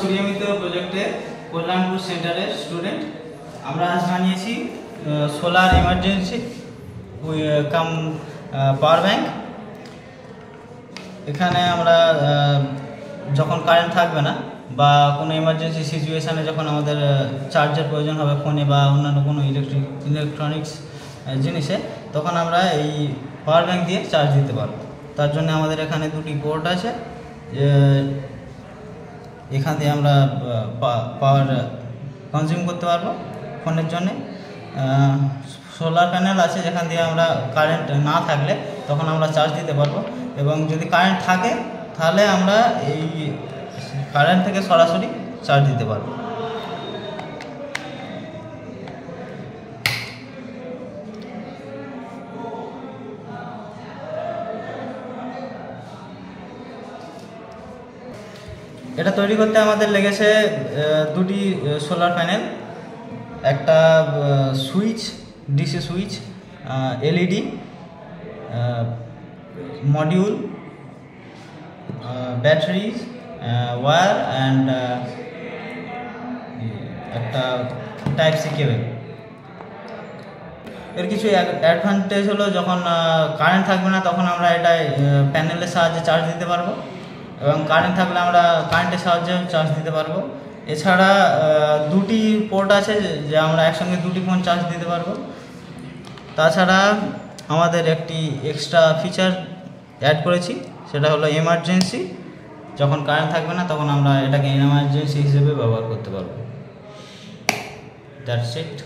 সূর্যমিত্র প্রজেক্টে কল্যাণপুর সেন্টারের স্টুডেন্ট। আমরা আজ বানিয়েছি solar emergency cum power bank. এখানে আমরা যখন কারেন্ট থাকবে না বা কোনো এমার্জেন্সি সিচুয়েশানে যখন আমাদের চার্জের প্রয়োজন হবে ফোনে বা অন্যান্য কোনো ইলেকট্রিক, ইলেকট্রনিক্স জিনিসে, তখন আমরা এই পাওয়ার ব্যাংক দিয়ে চার্জ দিতে পারব। তার জন্য আমাদের এখানে দুটি পোর্ট আছে এখান দিয়ে আমরা পাওয়ার কনজিউম করতে পারব ফোনের জন্যে। সোলার প্যানেল আছে যেখান দিয়ে আমরা কারেন্ট না থাকলে তখন আমরা চার্জ দিতে পারব। এবং যদি কারেন্ট থাকে তাহলে আমরা এই কারেন্ট থেকে সরাসরি চার্জ দিতে পারব। এটা তৈরি করতে আমাদের লেগেছে দুটি সোলার প্যানেল একটা switch DC switch LED module battery wire and একটা টাইপ সি কেবেল এর কিছু অ্যাডভান্টেজ হলো যখন কারেন্ট থাকবে না তখন আমরা এটা প্যানেলের সাহায্যে চার্জ দিতে পারব। এবং কারেন্ট থাকলে আমরা কারেন্টের সাহায্যে চার্জ দিতে পারব। এছাড়া দুটি পোর্ট আছে যে- আমরা একসঙ্গে দুটি ফোন চার্জ দিতে পারব। তাছাড়া আমাদের একটি এক্সট্রা ফিচার অ্যাড করেছি, সেটা হলো এমার্জেন্সি যখন কারেন্ট থাকবে না, তখন আমরা এটাকে এমার্জেন্সি হিসেবে ব্যবহার করতে পারব। That's it